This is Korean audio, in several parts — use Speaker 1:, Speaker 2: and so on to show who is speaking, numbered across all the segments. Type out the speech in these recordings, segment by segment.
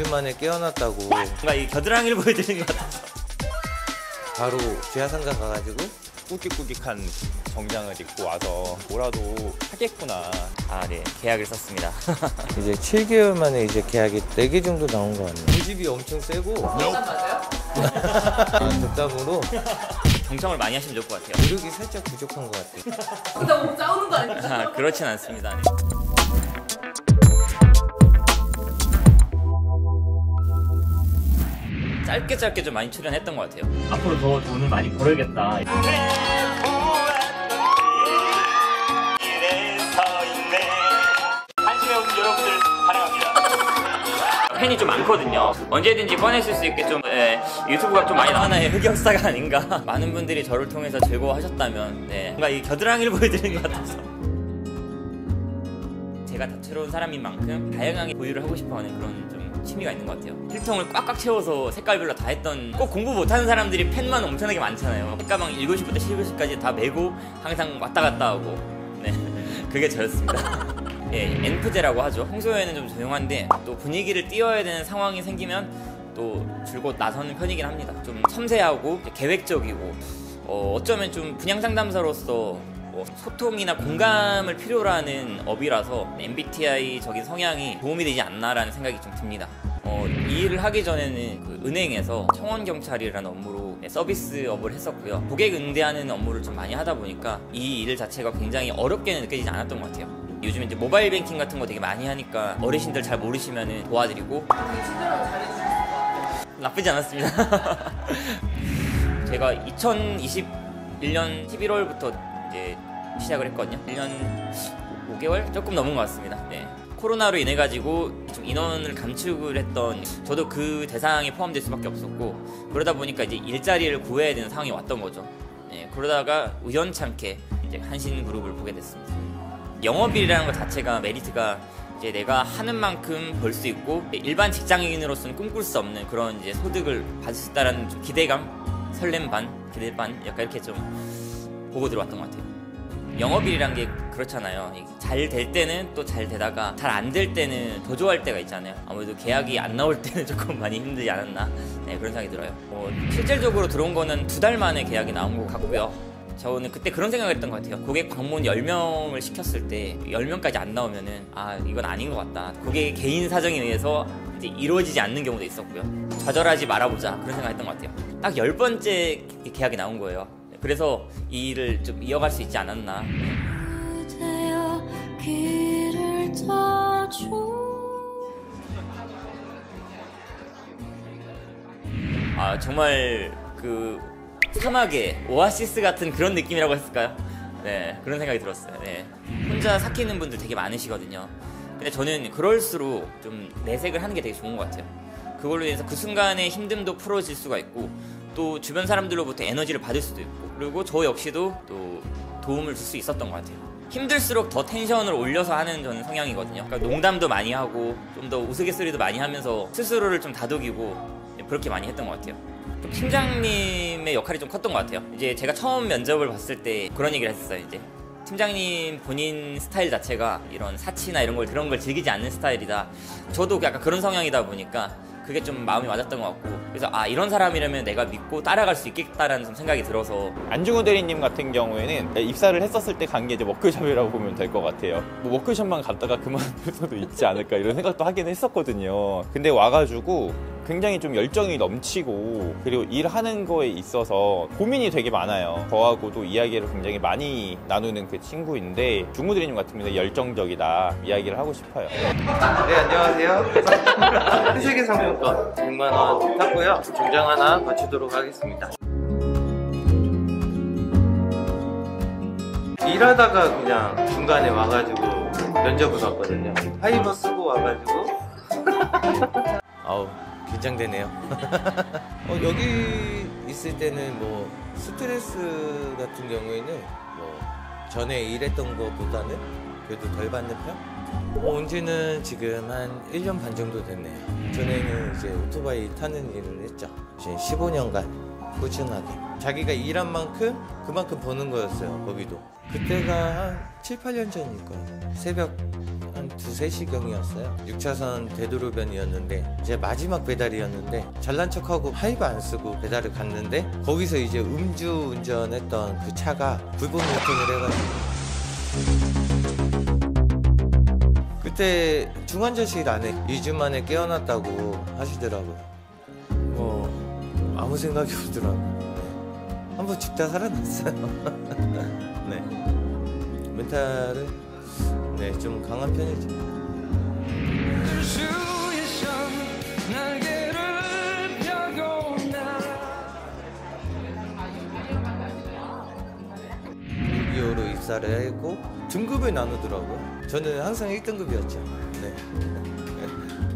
Speaker 1: 2주 만에 깨어났다고
Speaker 2: 뭔가 이 겨드랑이를 보여드리는 것 같아서
Speaker 1: 바로 지하상가 가가지고
Speaker 3: 꾸깃꾸깃한 정장을 입고 와서 뭐라도 하겠구나.
Speaker 2: 아 네 계약을 썼습니다
Speaker 1: 이제 7개월 만에 이제 계약이 4개 정도 나온 것 같네요. 고집이 엄청 세고
Speaker 4: 맞아요?
Speaker 1: 덕담으로
Speaker 2: 경청을 많이 하시면 좋을 것 같아요
Speaker 1: 노력이 살짝 부족한 것 같아요.
Speaker 4: 근데 뭐 싸우는 거 아니야?
Speaker 2: 아, 그렇진 않습니다 네. 짧게 짧게 좀 많이 출연했던 것 같아요 앞으로 더 돈을 많이 벌어야겠다 팬이 좀 많거든요. 언제든지 꺼내실 수 있게 좀 예, 유튜브가 좀 많이 하나의 흑역사가 아닌가. 많은 분들이 저를 통해서 즐거워하셨다면 네, 뭔가 이 겨드랑이를 보여드리는 것 같아서 제가 다채로운 사람인 만큼 다양하게 보유를 하고 싶어하는 그런 좀 취미가 있는 것 같아요. 필통을 꽉꽉 채워서 색깔별로 다 했던 꼭 공부 못하는 사람들이 팬만 엄청나게 많잖아요. 책가방 1교시부터 7교시까지 다 메고 항상 왔다 갔다 하고 네 그게 저였습니다. 예, 엔프제라고 하죠. 평소에는 좀 조용한데 또 분위기를 띄워야 되는 상황이 생기면 또 줄곧 나서는 편이긴 합니다. 좀 섬세하고 계획적이고 어, 어쩌면 좀 분양 상담사로서 뭐 소통이나 공감을 필요로 하는 업이라서 MBTI적인 성향이 도움이 되지 않나라는 생각이 좀 듭니다. 어, 이 일을 하기 전에는 그 은행에서 청원 경찰이라는 업무로 네, 서비스 업을 했었고요. 고객 응대하는 업무를 좀 많이 하다 보니까 이 일 자체가 굉장히 어렵게는 느껴지지 않았던 것 같아요. 요즘 이제 모바일 뱅킹 같은 거 되게 많이 하니까 어르신들 잘 모르시면 도와드리고. 나쁘지 않았습니다. 제가 2021년 11월부터 이제 시작을 했거든요. 1년 5개월 조금 넘은 것 같습니다. 네. 코로나로 인해 가지고 좀 인원을 감축을 했던 저도 그 대상에 포함될 수밖에 없었고 그러다 보니까 이제 일자리를 구해야 되는 상황이 왔던 거죠. 네. 그러다가 우연찮게 이제 한신 그룹을 보게 됐습니다. 영업일이라는 것 자체가 메리트가 이제 내가 하는 만큼 벌 수 있고 일반 직장인으로서는 꿈꿀 수 없는 그런 이제 소득을 받을 수 있다라는 좀 기대감, 설렘 반, 기대 반 약간 이렇게 좀 보고 들어왔던 것 같아요. 영업일이란 게 그렇잖아요. 잘 될 때는 또 잘 되다가 잘 안 될 때는 더 좋아할 때가 있잖아요. 아무래도 계약이 안 나올 때는 조금 많이 힘들지 않았나 네, 그런 생각이 들어요. 어, 실질적으로 들어온 거는 두 달 만에 계약이 나온 것 같고요. 저는 그때 그런 생각을 했던 것 같아요. 고객 방문 10명을 시켰을 때 10명까지 안 나오면은 아 이건 아닌 것 같다. 고객의 개인 사정에 의해서 이제 이루어지지 않는 경우도 있었고요. 좌절하지 말아보자 그런 생각 했던 것 같아요. 딱 10번째 계약이 나온 거예요. 그래서 이 일을 좀 이어갈 수 있지 않았나.
Speaker 5: 그대여 길을 떠줘
Speaker 2: 아 정말 그 사막의 오아시스 같은 그런 느낌이라고 했을까요? 네 그런 생각이 들었어요. 네. 혼자 삭히는 분들 되게 많으시거든요. 근데 저는 그럴수록 좀 내색을 하는 게 되게 좋은 것 같아요. 그걸로 인해서 그 순간의 힘듦도 풀어질 수가 있고 또 주변 사람들로부터 에너지를 받을 수도 있고 그리고 저 역시도 또 도움을 줄 수 있었던 것 같아요. 힘들수록 더 텐션을 올려서 하는 저는 성향이거든요. 그러니까 농담도 많이 하고 좀 더 우스갯소리도 많이 하면서 스스로를 좀 다독이고 그렇게 많이 했던 것 같아요. 좀 팀장님의 역할이 좀 컸던 것 같아요. 이제 제가 처음 면접을 봤을 때 그런 얘기를 했었어요. 이제 팀장님 본인 스타일 자체가 이런 사치나 이런 걸 그런 걸 즐기지 않는 스타일이다. 저도 약간 그런 성향이다 보니까 그게 좀 마음이 맞았던 것 같고 그래서 아 이런 사람이라면 내가 믿고 따라갈 수 있겠다라는 좀 생각이 들어서
Speaker 3: 안중호 대리님 같은 경우에는 입사를 했었을 때 간 게 이제 워크숍이라고 보면 될 것 같아요. 뭐 워크숍만 갔다가 그만둘 수도 있지 않을까 이런 생각도 하긴 했었거든요. 근데 와가지고 굉장히 좀 열정이 넘치고 그리고 일하는 거에 있어서 고민이 되게 많아요. 저하고도 이야기를 굉장히 많이 나누는 그 친구인데 중무 대리님 같은 경우는 열정적이다 이야기를 하고 싶어요.
Speaker 1: 네, 안녕하세요. 회색의 상품권 100만원 탔고요. 종장 하나 거치도록 하겠습니다. 일하다가 그냥 중간에 와가지고 면접을 봤거든요. 하이버 쓰고 와가지고. 아우, 긴장되네요. 어, 여기 있을 때는 뭐 스트레스 같은 경우에는 뭐 전에 일했던 것보다는 그래도 덜 받는 편? 어, 온지는 지금 한 1년 반 정도 됐네요. 전에는 이제 오토바이 타는 일을 했죠. 이제 15년간 꾸준하게. 자기가 일한 만큼 그만큼 버는 거였어요, 거기도. 그때가 한 7, 8년 전일 거예요. 새벽 한 두세 시경이었어요. 6차선 대도로변이었는데 이제 마지막 배달이었는데 잘난 척하고 하이브 안 쓰고 배달을 갔는데 거기서 이제 음주 운전했던 그 차가 불법 유턴을 해가지고 그때 중환자실 안에 2주 만에 깨어났다고 하시더라고요. 뭐 아무 생각이 없더라고요. 네. 한번 죽다 살아났어요. 네. 멘탈은 네 좀 강한 편이죠 유기호로 입사를 했고 등급을 나누더라고요. 저는 항상 1등급이었죠. 네.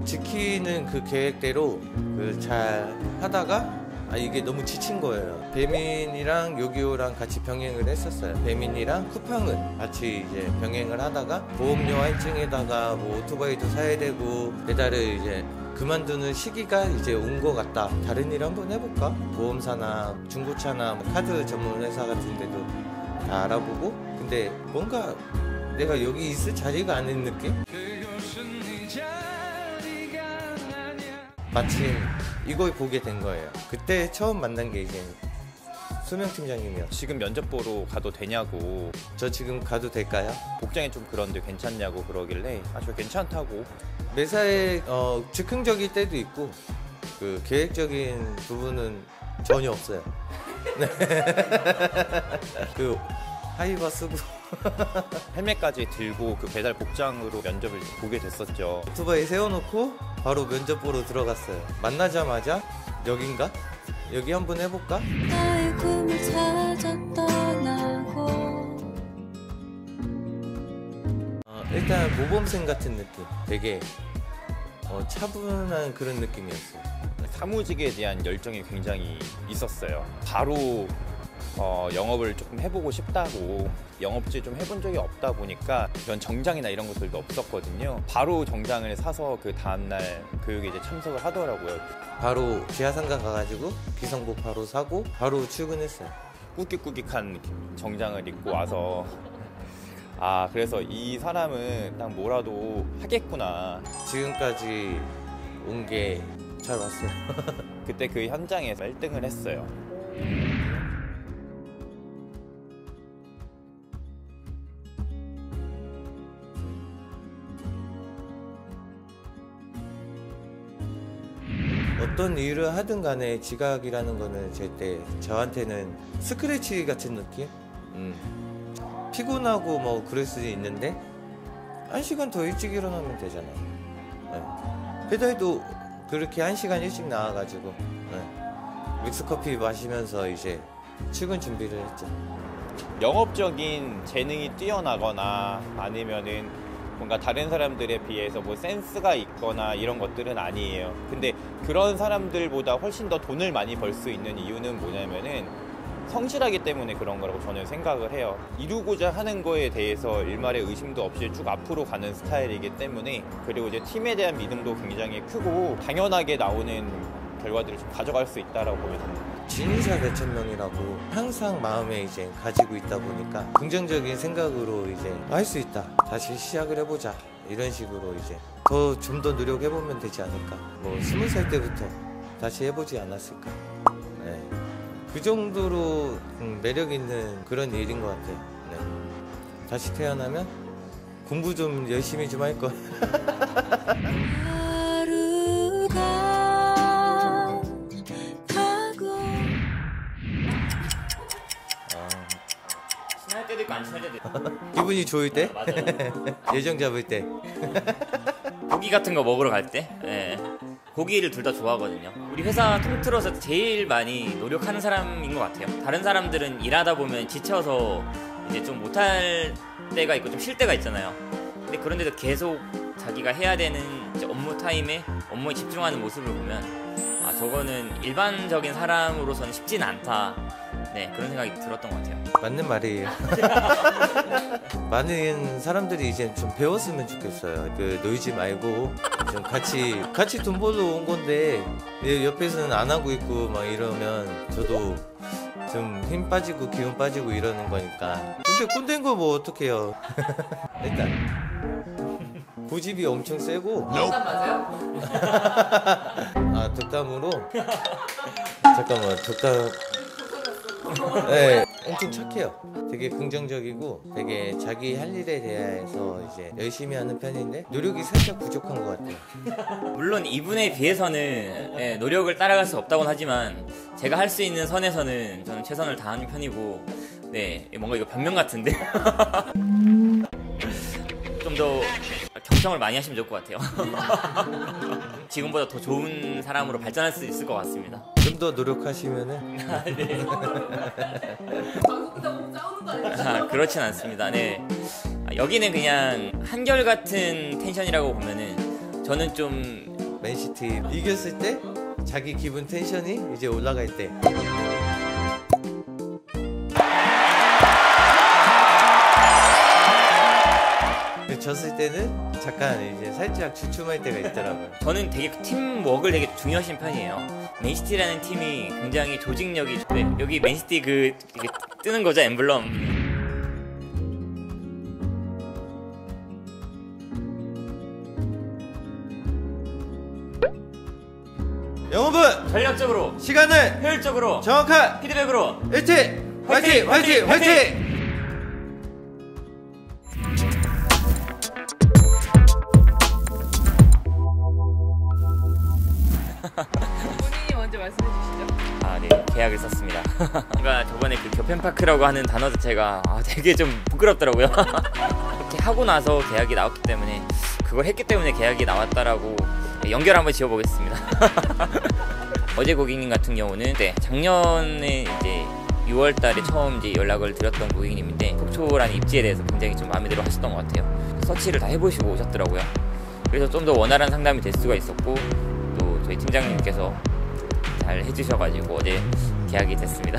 Speaker 1: 지키는 그 계획대로 그 잘 하다가 아 이게 너무 지친 거예요. 배민이랑 요기요랑 같이 병행을 했었어요. 배민이랑 쿠팡은 같이 이제 병행을 하다가 보험료 할증에다가 뭐 오토바이도 사야 되고 배달을 이제 그만두는 시기가 이제 온 것 같다. 다른 일 한번 해볼까? 보험사나 중고차나 뭐 카드 전문 회사 같은 데도 다 알아보고 근데 뭔가 내가 여기 있을 자리가 아닌 느낌? 마침 이걸 보게 된 거예요. 그때 처음 만난 게 이제 수명 팀장님이었죠.
Speaker 3: 지금 면접 보러 가도 되냐고
Speaker 1: 저 지금 가도 될까요?
Speaker 3: 복장이 좀 그런데 괜찮냐고 그러길래 아 저 괜찮다고
Speaker 1: 매사에 어, 즉흥적일 때도 있고 그 계획적인 부분은 전혀 없어요. 네. 그 하이버 쓰고
Speaker 3: 헬멧까지 들고 그 배달 복장으로 면접을 보게 됐었죠.
Speaker 1: 오토바이 세워놓고 바로 면접 보러 들어갔어요. 만나자마자 여긴가? 여기 한번 해볼까?
Speaker 5: 나의 꿈을 찾아 떠나고
Speaker 1: 어, 일단 모범생 같은 느낌. 되게 어, 차분한 그런 느낌이었어요.
Speaker 3: 사무직에 대한 열정이 굉장히 있었어요. 바로 어, 영업을 조금 해보고 싶다고 영업지 좀 해본 적이 없다 보니까 이런 정장이나 이런 것들도 없었거든요. 바로 정장을 사서 그 다음날 교육에 이제 참석을 하더라고요.
Speaker 1: 바로 지하상가 가가지고 기성복 바로 사고 바로 출근했어요.
Speaker 3: 꾸깃꾸깃한 정장을 입고 와서 아 그래서 이 사람은 딱 뭐라도 하겠구나
Speaker 1: 지금까지 온 게 잘 왔어요.
Speaker 3: 그때 그 현장에서 1등을 했어요.
Speaker 1: 어떤 일을 하든 간에 지각이라는 거는 절대 저한테는 스크래치 같은 느낌? 음. 피곤하고 뭐 그럴 수도 있는데 한 시간 더 일찍 일어나면 되잖아요. 네. 배달도 그렇게 한 시간 일찍 나와가지고 네. 믹스커피 마시면서 이제 출근 준비를 했죠.
Speaker 3: 영업적인 재능이 뛰어나거나 아니면은 뭔가 다른 사람들에 비해서 뭐 센스가 있거나 이런 것들은 아니에요. 근데 그런 사람들보다 훨씬 더 돈을 많이 벌 수 있는 이유는 뭐냐면은 성실하기 때문에 그런 거라고 저는 생각을 해요. 이루고자 하는 거에 대해서 일말의 의심도 없이 쭉 앞으로 가는 스타일이기 때문에 그리고 이제 팀에 대한 믿음도 굉장히 크고 당연하게 나오는 결과들을 좀 가져갈 수 있다라고 보면 됩니다.
Speaker 1: 진의사 몇천 명이라고 항상 마음에 이제 가지고 있다 보니까 긍정적인 생각으로 이제 할 수 있다. 다시 시작을 해보자. 이런 식으로 이제 더 좀 더 노력해보면 되지 않을까. 뭐 스무 살 때부터 다시 해보지 않았을까. 네. 그 정도로 음, 매력 있는 그런 일인 것 같아요. 네. 다시 태어나면 공부 좀 열심히 좀 할 거예 기분이 좋을 때, 예정 잡을 때.
Speaker 2: 고기 같은 거 먹으러 갈 때? 예. 고기를 둘 다 좋아하거든요. 우리 회사 통틀어서 제일 많이 노력하는 사람인 것 같아요. 다른 사람들은 일하다 보면 지쳐서 이제 좀 못할 때가 있고 좀 쉴 때가 있잖아요. 근데 그런데도 계속 자기가 해야 되는 업무 타임에 업무에 집중하는 모습을 보면 아 저거는 일반적인 사람으로서는 쉽지는 않다 네 그런 생각이 들었던 것 같아요
Speaker 1: 맞는 말이에요. 많은 사람들이 이제 좀 배웠으면 좋겠어요. 그 놀지 말고 좀 같이 같이 돈 벌러 온 건데 얘 옆에서는 안 하고 있고 막 이러면 저도 좀 힘 빠지고 기운 빠지고 이러는 거니까. 근데 꼰대인 거 뭐 어떡해요. 일단 고집이 엄청 세고
Speaker 4: 정답 맞아요?
Speaker 1: 아 덕담으로 잠깐만 덕담 네 엄청 착해요. 되게 긍정적이고 되게 자기 할 일에 대해서 이제 열심히 하는 편인데 노력이 살짝 부족한 것 같아요.
Speaker 2: 물론 이분에 비해서는 예, 노력을 따라갈 수 없다고는 하지만 제가 할 수 있는 선에서는 저는 최선을 다하는 편이고 네 뭔가 이거 변명 같은데? 좀 더 경청을 많이 하시면 좋을 것 같아요 지금보다 더 좋은 사람으로 발전할 수 있을 것 같습니다
Speaker 1: 좀 더 노력하시면은
Speaker 4: 거 아니죠?
Speaker 2: 아, 그렇진 않습니다. 네. 아, 여기는 그냥 한결같은 텐션이라고 보면은 저는 좀
Speaker 1: 맨시티 이겼을 때 자기 기분 텐션이 이제 올라갈 때 졌을 때는 잠깐 이제 살짝 주춤할 때가 있더라고요.
Speaker 2: 저는 되게 팀워크를 되게 중요하신 편이에요. 맨시티라는 팀이 굉장히 조직력이 네, 여기 맨시티 그 이게 뜨는 거죠 엠블럼.
Speaker 1: 영업은
Speaker 2: 전략적으로
Speaker 1: 시간을
Speaker 2: 효율적으로
Speaker 1: 정확한
Speaker 2: 피드백으로.
Speaker 1: 일치 화이팅! 화이팅! 화이팅!
Speaker 4: 본인이 먼저 말씀해 주시죠.
Speaker 2: 아, 네. 계약을 썼습니다. 뭔가 저번에 그 교펜파크라고 하는 단어 자체가 아, 되게 좀 부끄럽더라고요. 그렇게 하고 나서 계약이 나왔기 때문에 그걸 했기 때문에 계약이 나왔다라고 연결 한번 지어보겠습니다. 어제 고객님 같은 경우는 네, 작년에 이제 6월 달에 처음 이제 연락을 드렸던 고객님인데 속초라는 입지에 대해서 굉장히 좀 마음에 들어 하셨던 것 같아요. 서치를 다 해보시고 오셨더라고요. 그래서 좀 더 원활한 상담이 될 수가 있었고 또 저희 팀장님께서 잘 해주셔가지고 어제 계약이 됐습니다.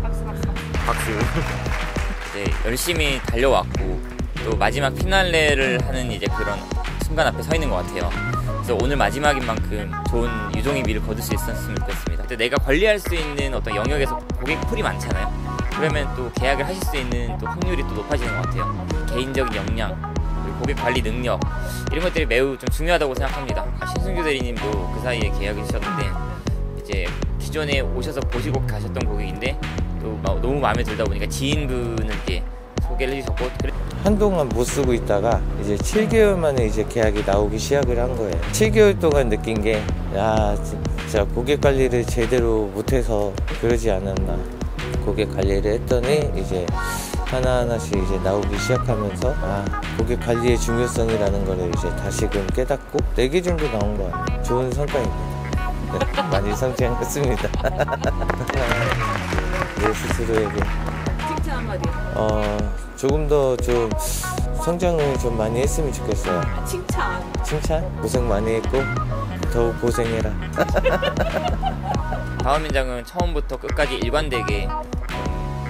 Speaker 4: 박수 박수
Speaker 2: 박수. 이제 열심히 달려왔고 또 마지막 피날레를 하는 이제 그런 순간 앞에 서 있는 것 같아요. 그래서 오늘 마지막인 만큼 좋은 유종의 미를 거둘 수 있었으면 좋겠습니다. 근데 내가 관리할 수 있는 어떤 영역에서 고객 풀이 많잖아요. 그러면 또 계약을 하실 수 있는 또 확률이 또 높아지는 것 같아요. 개인적인 역량, 그리고 고객 관리 능력 이런 것들이 매우 좀 중요하다고 생각합니다. 아, 신승규 대리님도 그 사이에 계약을 주셨는데 이제 기존에 오셔서 보시고 가셨던 고객인데 또 마- 너무 마음에 들다 보니까 지인분을 이제 소개를 해주셨고 그래-
Speaker 1: 한동안 못 쓰고 있다가 이제 7개월 만에 이제 계약이 나오기 시작을 한 거예요. 7개월 동안 느낀 게, 야, 진짜 고객 관리를 제대로 못해서 그러지 않았나. 고객 관리를 했더니 이제 하나하나씩 이제 나오기 시작하면서, 아, 고객 관리의 중요성이라는 거를 이제 다시금 깨닫고 4개 정도 나온 거 같아요. 좋은 성과입니다. 네, 많이 성장했습니다. 내 스스로에게.
Speaker 4: 칭찬 한마디.
Speaker 1: 어, 조금 더 좀 성장을 좀 많이 했으면 좋겠어요.
Speaker 4: 아, 칭찬.
Speaker 1: 칭찬? 고생 많이 했고, 더욱 고생해라.
Speaker 2: 다음 현장은 처음부터 끝까지 일관되게 음,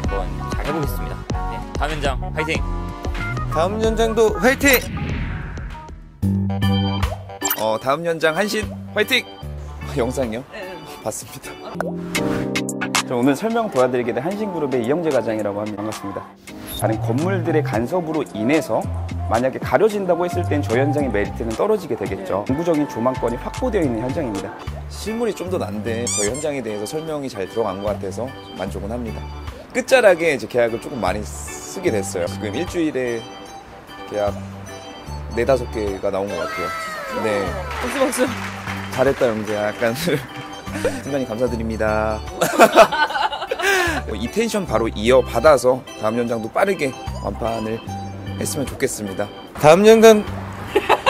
Speaker 2: 한번 잘 해보겠습니다. 네, 다음 현장 화이팅!
Speaker 1: 다음 연장도 화이팅!
Speaker 6: 어, 다음 연장 한신 화이팅! 영상이요?
Speaker 4: 네.
Speaker 6: 봤습니다.
Speaker 7: 저 오늘 설명 도와드리게 된 한신그룹의 이영재 과장이라고 합니다. 반갑습니다. 다른 건물들의 간섭으로 인해서 만약에 가려진다고 했을 땐 저 현장의 메리트는 떨어지게 되겠죠. 정부적인 조망권이 확보되어 있는 현장입니다.
Speaker 6: 실물이 좀 더 난데 저희 현장에 대해서 설명이 잘 들어간 것 같아서 만족은 합니다. 끝자락에 이제 계약을 조금 많이 쓰게 됐어요. 지금 일주일에 계약 네다섯 개가 나온 것 같아요. 네.
Speaker 4: 박수 박수.
Speaker 6: 잘했다 영재야. 약간 팀장님 감사드립니다. 이 텐션 바로 이어받아서 다음 연장도 빠르게 완판을 했으면 좋겠습니다.
Speaker 1: 다음 연장,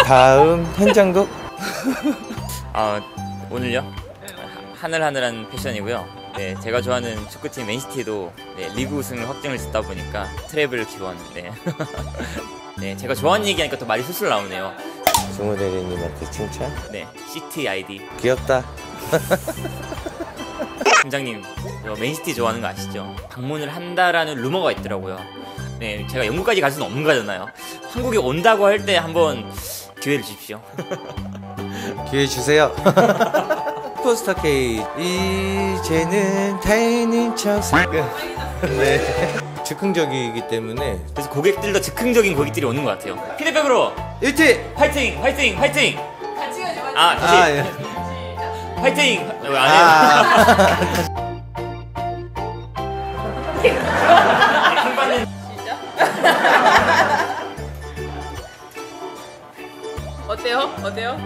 Speaker 1: 다음 현장도
Speaker 2: 아 오늘요? 하- 하늘하늘한 패션이고요. 네, 제가 좋아하는 축구팀 맨시티도 네, 리그 우승을 확정을 짓다 보니까 트래블 기원. 네. 네, 제가 좋아하는 얘기하니까 또 말이 술술 나오네요.
Speaker 1: 종호 대리님한테 칭찬?
Speaker 2: 네, 시티 아이디.
Speaker 1: 귀엽다.
Speaker 2: 팀장님, 저 맨시티 좋아하는 거 아시죠? 방문을 한다라는 루머가 있더라고요. 네, 제가 영국까지 갈 수는 없는 거잖아요. 한국에 온다고 할 때 한번 기회를 주십시오.
Speaker 1: 기회 주세요. 슈퍼스타 K 이제는 다행인 척 네. 즉흥적이기 때문에
Speaker 2: 그래서 고객들도 즉흥적인 고객들이 오는 것 같아요. 피드백으로
Speaker 1: 일치!
Speaker 2: 화이팅, 화이팅, 화이팅.
Speaker 4: 같이 가지 마.
Speaker 2: 아 다시
Speaker 1: 아, 예.
Speaker 2: 화이팅. 왜안 해요?
Speaker 1: 아,
Speaker 2: 킹받는
Speaker 4: 어때요? 어때요?